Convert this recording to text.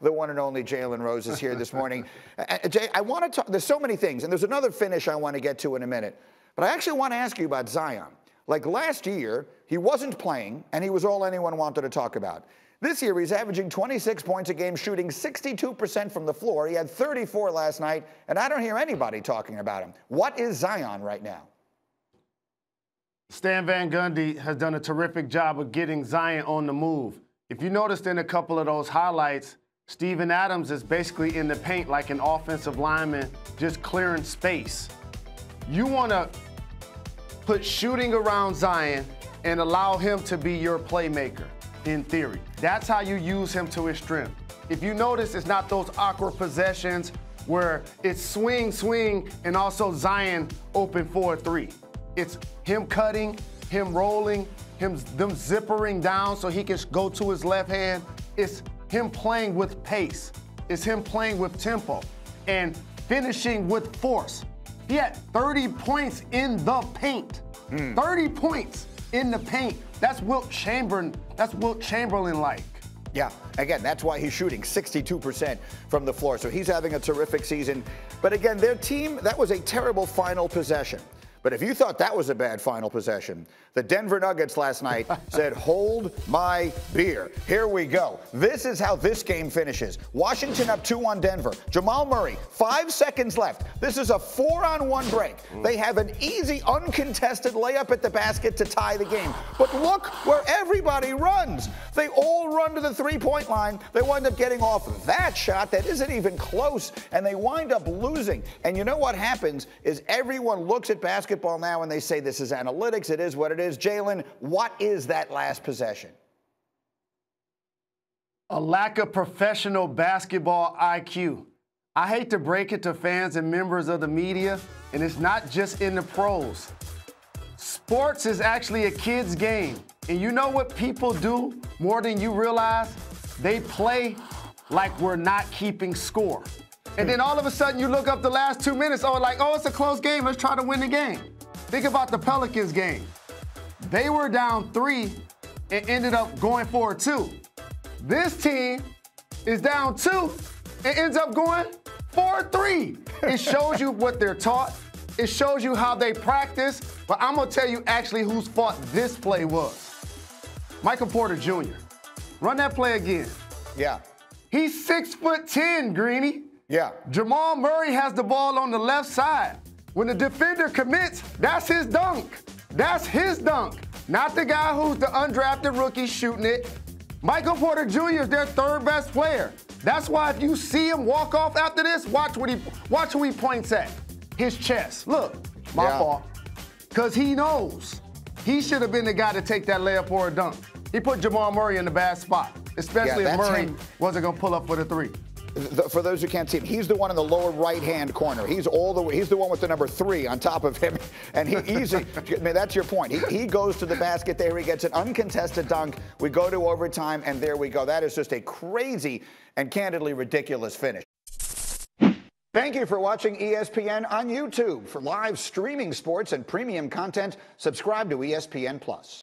the one and only Jalen Rose is here this morning. uh, Jay, I want to talk, there's so many things, and there's another finish I want to get to in a minute. But I actually want to ask you about Zion. Like last year, he wasn't playing, and he was all anyone wanted to talk about. This year, he's averaging 26 points a game, shooting 62% from the floor. He had 34 last night, and I don't hear anybody talking about him. What is Zion right now? Stan Van Gundy has done a terrific job of getting Zion on the move. If you noticed in a couple of those highlights, Steven Adams is basically in the paint like an offensive lineman, just clearing space. You want to put shooting around Zion and allow him to be your playmaker, in theory. That's how you use him to his strength. If you notice, it's not those awkward possessions where it's swing, swing, and also Zion open for a three. It's him cutting, him rolling, him them zippering down so he can go to his left hand. It's him playing with pace. It's him playing with tempo and finishing with force. He had 30 points in the paint. Mm. 30 points in the paint. That's Wilt Chamberlain. That's Wilt Chamberlain like. Yeah, again, that's why he's shooting 62% from the floor. So he's having a terrific season. But again, their team, that was a terrible final possession. But if you thought that was a bad final possession, the Denver Nuggets last night said, hold my beer. Here we go. This is how this game finishes. Washington up 2 on Denver. Jamal Murray, five seconds left. This is a four on one break. Mm. They have an easy, uncontested layup at the basket to tie the game. But look where everybody runs. They all run to the three point line. They wind up getting off that shot that isn't even close, and they wind up losing. And you know what happens is everyone looks at basketball basketball now and they say this is analytics. It is what it is. Jalen, what is that last possession? A lack of professional basketball IQ. I hate to break it to fans and members of the media, and it's not just in the pros. Sports is actually a kid's game. And you know what people do more than you realize? They play like we're not keeping score. And then all of a sudden you look up the last two minutes, oh, like, oh, it's a close game. Let's try to win the game. Think about the Pelicans game. They were down three and ended up going for two. This team is down two and ends up going for three. It shows you what they're taught. It shows you how they practice. But I'm going to tell you actually whose fault this play was. Michael Porter Jr. Run that play again. Yeah. He's six foot ten, Greeny. Yeah. Jamal Murray has the ball on the left side. When the defender commits, that's his dunk. That's his dunk. Not the guy who's the undrafted rookie shooting it. Michael Porter Jr. is their third best player. That's why if you see him walk off after this, watch what he watch who he points at. His chest. Look, my yeah. fault. Cause he knows he should have been the guy to take that layup or a dunk. He put Jamal Murray in the bad spot, especially yeah, if Murray him. wasn't gonna pull up for the three for those who can't see him, he's the one in the lower right-hand corner. He's all the he's the one with the number three on top of him, and he easy. I mean, that's your point. He, he goes to the basket there. He gets an uncontested dunk. We go to overtime, and there we go. That is just a crazy and candidly ridiculous finish. Thank you for watching ESPN on YouTube. For live streaming sports and premium content, subscribe to ESPN Plus.